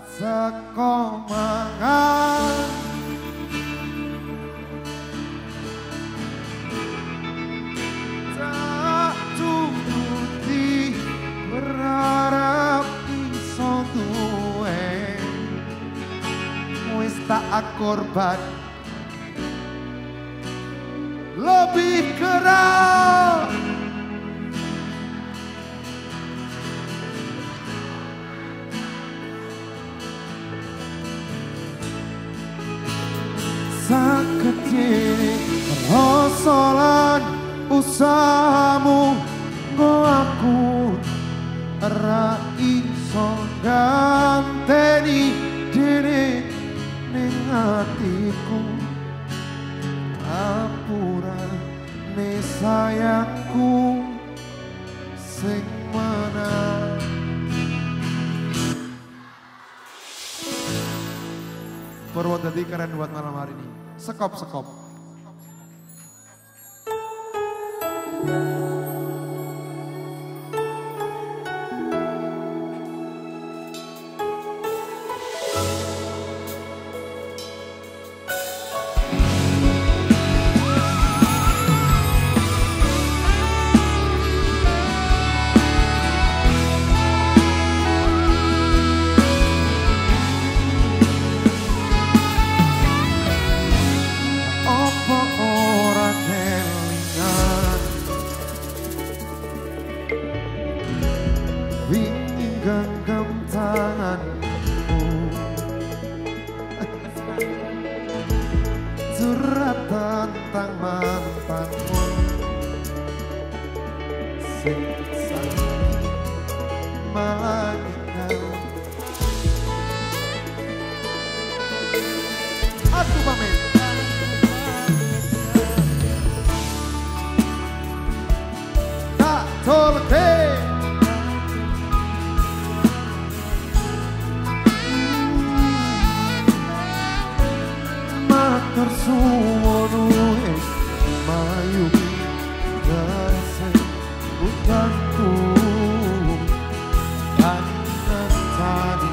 sekomangan tak turuti berharap iso duwe wis tak korban lebih keras sakecil rosolan usahamu ngo aku ra iso ganteni diri ning hatiku apura ne sayangku. Purwodadi keren buat malam hari ini. Sekop Tak tolke. Matur suwono es mayu Dase utanku Kanan tadi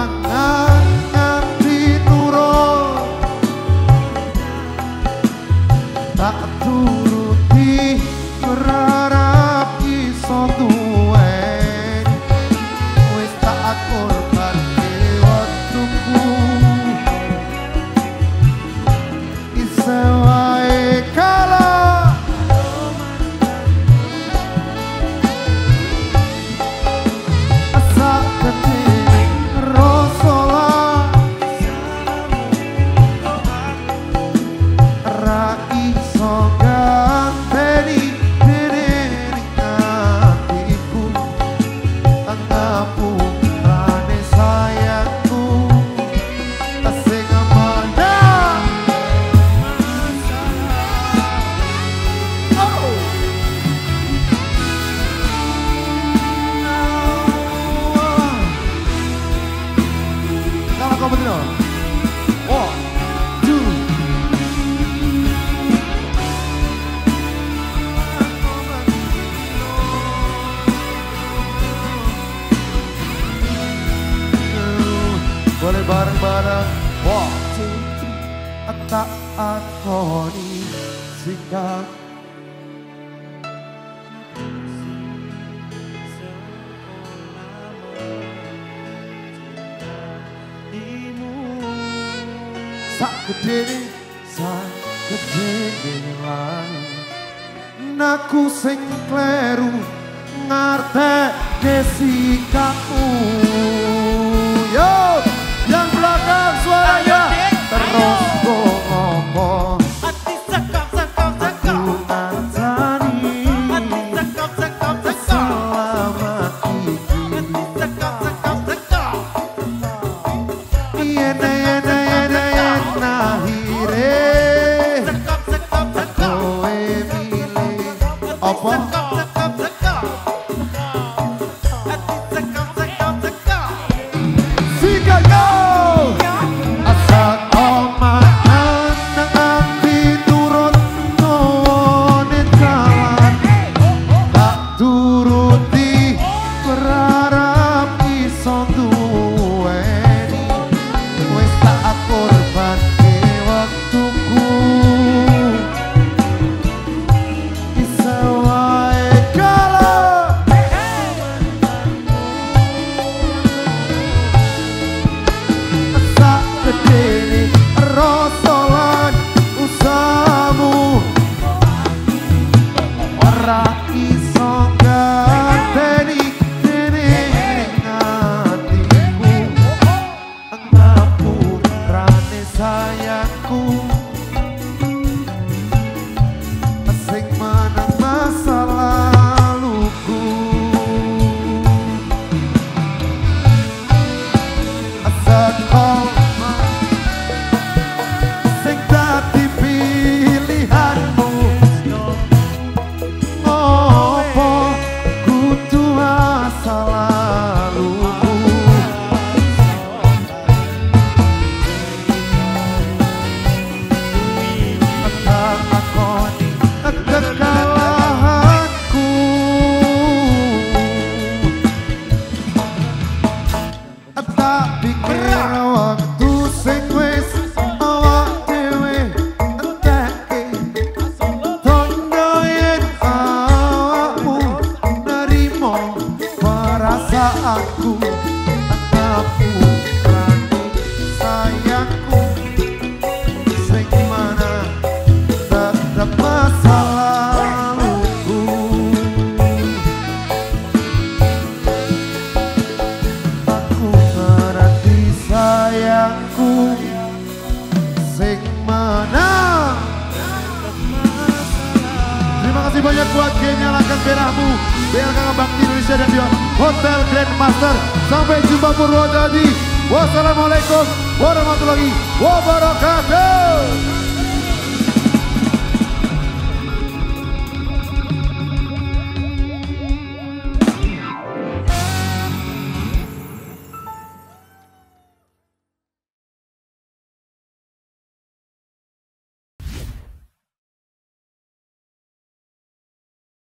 Boleh bareng-bareng. Three. Tak akoni sikap sak gedene sak naku sing kleru ngarteke sikapmu Papa. Aqui BLK Bank Indonesia dan juga Hotel Grand Master sampai jumpa Purwodadi wassalamualaikum warahmatullahi wabarakatuh